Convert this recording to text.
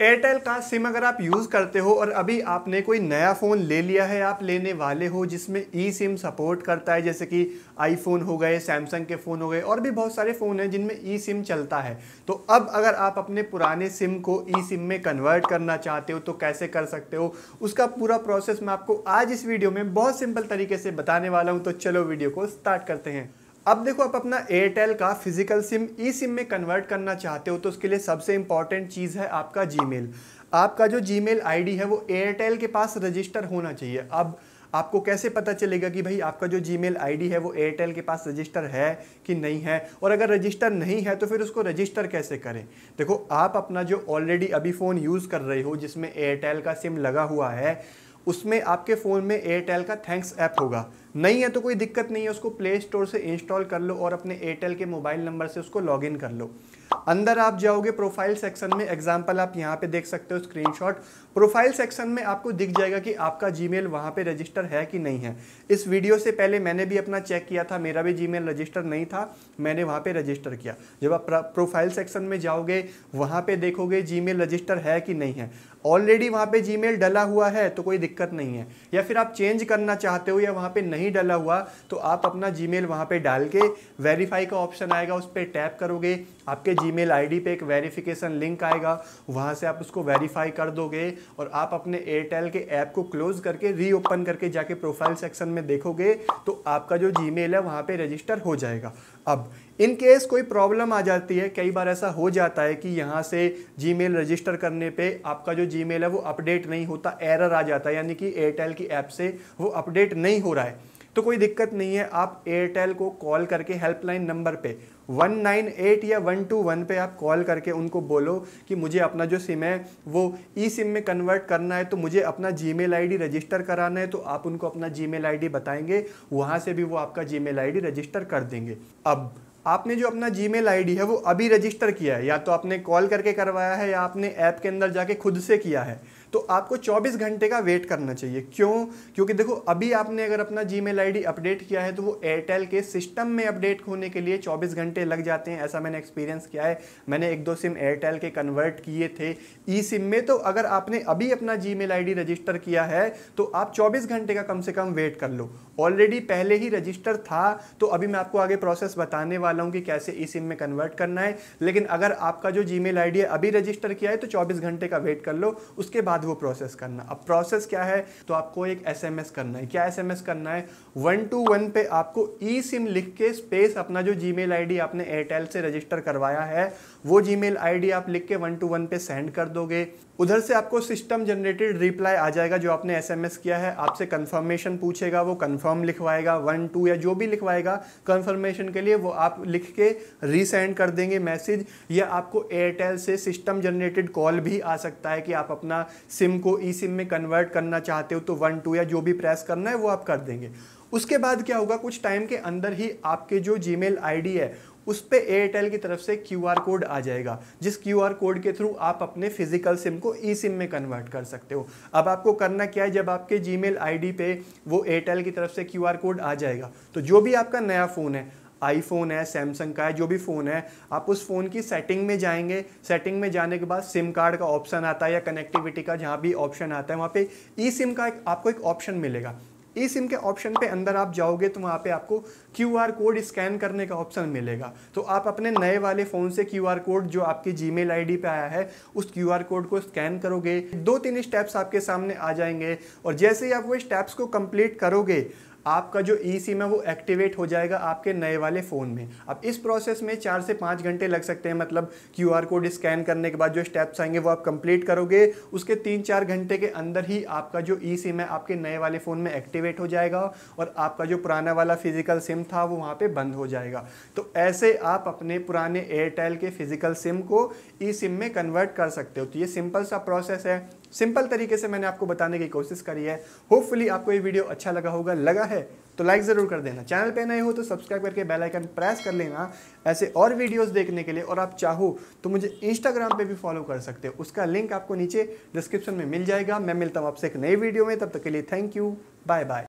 Airtel का SIM अगर आप यूज़ करते हो और अभी आपने कोई नया फ़ोन ले लिया है, आप लेने वाले हो, जिसमें ई सिम सपोर्ट करता है, जैसे कि आईफोन हो गए सैमसंग के फ़ोन हो गए, और भी बहुत सारे फ़ोन हैं जिनमें ई सिम चलता है। तो अब अगर आप अपने पुराने सिम को ई सिम में कन्वर्ट करना चाहते हो तो कैसे कर सकते हो? उसका पूरा प्रोसेस मैं आपको आज इस वीडियो में बहुत सिंपल तरीके से बताने वाला हूँ। तो चलो वीडियो को स्टार्ट करते हैं। अब देखो, आप अपना एयरटेल का फ़िज़िकल सिम ई सिम में कन्वर्ट करना चाहते हो तो उसके लिए सबसे इंपॉर्टेंट चीज़ है आपका जीमेल आपका जो जीमेल आईडी है, वो एयरटेल के पास रजिस्टर होना चाहिए। अब आपको कैसे पता चलेगा कि भाई आपका जो जीमेल आईडी है, वो एयरटेल के पास रजिस्टर है कि नहीं है? और अगर रजिस्टर नहीं है तो फिर उसको रजिस्टर कैसे करें? देखो, आप अपना जो ऑलरेडी अभी फ़ोन यूज़ कर रहे हो, जिसमें एयरटेल का सिम लगा हुआ है, उसमें आपके फ़ोन में एयरटेल का थैंक्स ऐप होगा। नहीं है तो कोई दिक्कत नहीं है, उसको प्ले स्टोर से इंस्टॉल कर लो और अपने एयरटेल के मोबाइल नंबर से उसको लॉगिन कर लो। अंदर आप जाओगे प्रोफ़ाइल सेक्शन में एग्ज़ाम्पल आप यहाँ पे देख सकते हो स्क्रीनशॉट प्रोफ़ाइल सेक्शन में आपको दिख जाएगा कि आपका जीमेल वहाँ पे रजिस्टर है कि नहीं है। इस वीडियो से पहले मैंने भी अपना चेक किया था, मेरा भी जीमेल रजिस्टर नहीं था, मैंने वहाँ पे रजिस्टर किया। जब आप प्रोफ़ाइल सेक्शन में जाओगे, वहाँ पे देखोगे जीमेल रजिस्टर है कि नहीं है। ऑलरेडी वहाँ पे जीमेल डला हुआ है तो कोई दिक्कत नहीं है। या फिर आप चेंज करना चाहते हो या वहाँ पे नहीं डला हुआ तो आप अपना जी मेल वहाँ पर डाल के वेरीफाई का ऑप्शन आएगा, उस पर टैप करोगे, आपके जीमेल मेल पे एक वेरीफिकेशन लिंक आएगा, वहाँ से आप उसको वेरीफाई कर दोगे और आप अपने एयरटेल के ऐप को क्लोज करके रीओपन करके जाके प्रोफ़ाइल सेक्शन में देखोगे तो आपका जो जीमेल है वहाँ पर रजिस्टर हो जाएगा। अब इन केस कोई प्रॉब्लम आ जाती है, कई बार ऐसा हो जाता है कि यहाँ से जीमेल रजिस्टर करने पे आपका जो जीमेल है, वो अपडेट नहीं होता एरर आ जाता है, यानी कि एयरटेल की ऐप से वो अपडेट नहीं हो रहा है। तो कोई दिक्कत नहीं है, आप एयरटेल को कॉल करके हेल्पलाइन नंबर पे 198 या 121 पे आप कॉल करके उनको बोलो कि मुझे अपना जो सिम है, वो ई सिम में कन्वर्ट करना है तो मुझे अपना जीमेल आईडी रजिस्टर कराना है तो आप उनको अपना जीमेल आईडी बताएँगे, वहाँ से भी वो आपका जीमेल आईडी रजिस्टर कर देंगे। अब, आपने जो अपना जीमेल आईडी है, वो अभी रजिस्टर किया है, या तो आपने कॉल करके करवाया है, या आपने ऐप के अंदर जाके खुद से किया है। तो आपको 24 घंटे का वेट करना चाहिए। क्यों? क्योंकि देखो, अभी आपने अगर अपना जी मेल अपडेट किया है तो वो एयरटेल के सिस्टम में अपडेट होने के लिए 24 घंटे लग जाते हैं। ऐसा मैंने एक्सपीरियंस किया है। मैंने एक दो सिम एयरटेल के कन्वर्ट किए थे। ई सिम में तो अगर आपने अभी अपना जी मेल रजिस्टर किया है तो आप चौबीस घंटे का कम से कम वेट कर लो। ऑलरेडी पहले ही रजिस्टर था तो अभी मैं आपको आगे प्रोसेस बताने वाला हूँ कि कैसे ई सिम में कन्वर्ट करना है। लेकिन अगर आपका जो जी मेल है अभी रजिस्टर किया है तो चौबीस घंटे का वेट कर लो। उसके बाद वो प्रोसेस करना। अब प्रोसेस क्या है? तो आपको एक एसएमएस करना है। क्या एसएमएस करना है? वन टू वन पे आपको ई सिम लिख के स्पेस अपना जो जीमेल आईडी आपने एयरटेल से रजिस्टर करवाया है, वो जीमेल आईडी आप लिख के वन टू वन पे सेंड कर दोगे। उधर से आपको सिस्टम जनरेटेड रिप्लाई आ जाएगा, जो आपने एसएमएस किया है। आपसे कंफर्मेशन पूछेगा, वो कंफर्म लिखवाएगा वन टू या जो भी लिखवाएगा कंफर्मेशन के लिए वो आप लिख के रीसेंड कर देंगे मैसेज या आपको एयरटेल से सिस्टम जनरेटेड कॉल भी आ सकता है कि आप अपना सिम को ई सिम में कन्वर्ट करना चाहते हो तो वन टू या जो भी प्रेस करना है, वो आप कर देंगे। उसके बाद क्या होगा, कुछ टाइम के अंदर ही आपके जो जीमेल आईडी है उस पर एयरटेल की तरफ़ से क्यूआर कोड आ जाएगा। जिस क्यूआर कोड के थ्रू आप अपने फ़िज़िकल सिम को ई सिम में कन्वर्ट कर सकते हो। अब आपको करना क्या है जब आपके जी मेल पे वो एयरटेल की तरफ़ से क्यूआर कोड आ जाएगा तो जो भी आपका नया फ़ोन है आईफोन है सैमसंग का है जो भी फ़ोन है आप उस फ़ोन की सेटिंग में जाएँगे। सेटिंग में जाने के बाद सिम कार्ड का ऑप्शन आता है या कनेक्टिविटी का जहाँ भी ऑप्शन आता है वहाँ पे ई सिम का एक, आपको एक ऑप्शन मिलेगा। ई सिम के ऑप्शन पे अंदर आप जाओगे तो वहाँ पे आपको क्यू आर कोड स्कैन करने का ऑप्शन मिलेगा। तो आप अपने नए वाले फ़ोन से क्यू आर कोड जो आपके जी मेल आई पे आया है, उस क्यू आर कोड को स्कैन करोगे। दो तीन स्टेप्स आपके सामने आ जाएँगे और जैसे ही आप वो स्टेप्स को कंप्लीट करोगे आपका जो ई सिम है वो एक्टिवेट हो जाएगा आपके नए वाले फ़ोन में। अब इस प्रोसेस में चार से पाँच घंटे लग सकते हैं मतलब क्यू आर कोड स्कैन करने के बाद जो स्टेप्स आएँगे वो आप कंप्लीट करोगे, उसके तीन चार घंटे के अंदर ही आपका जो ई सिम है आपके नए वाले फ़ोन में एक्टिवेट हो जाएगा और आपका जो पुराना वाला फ़िज़िकल सिम था वो वहाँ पर बंद हो जाएगा। तो ऐसे आप अपने पुराने एयरटेल के फ़िज़िकल सिम को ई सिम में कन्वर्ट कर सकते हो। तो ये सिंपल सा प्रोसेस है। सिंपल तरीके से मैंने आपको बताने की कोशिश करी है। होपफुली आपको ये वीडियो अच्छा लगा होगा, लगा है तो लाइक ज़रूर कर देना। चैनल पे नए हो तो सब्सक्राइब करके बेल आइकन प्रेस कर लेना, ऐसे और वीडियोस देखने के लिए। और आप चाहो तो मुझे इंस्टाग्राम पे भी फॉलो कर सकते हो। उसका लिंक आपको नीचे डिस्क्रिप्शन में मिल जाएगा। मैं मिलता हूँ आपसे एक नई वीडियो में। तब तक के लिए थैंक यू बाय बाय